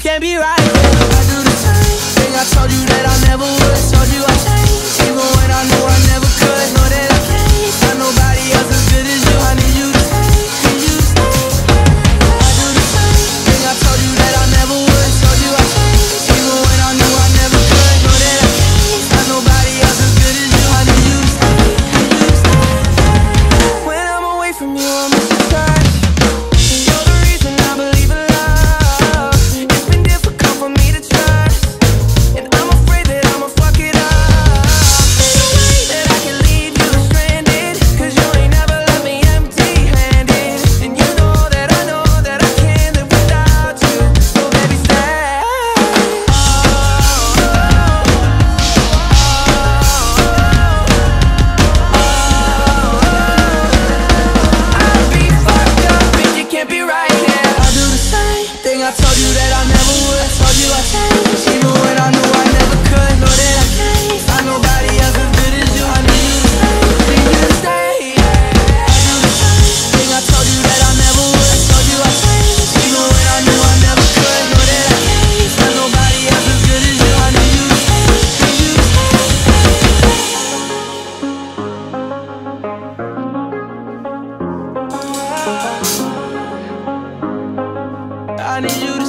can't be right. I told you that I never would. Told you I even when I knew I never could. Know that I can't find nobody else as good as you. I need you you. I do the same thing I told you that I never would. Told you I even when I knew I never could. Know that I can't find nobody else as good as you. I need you to stay, need you to stay. Need you.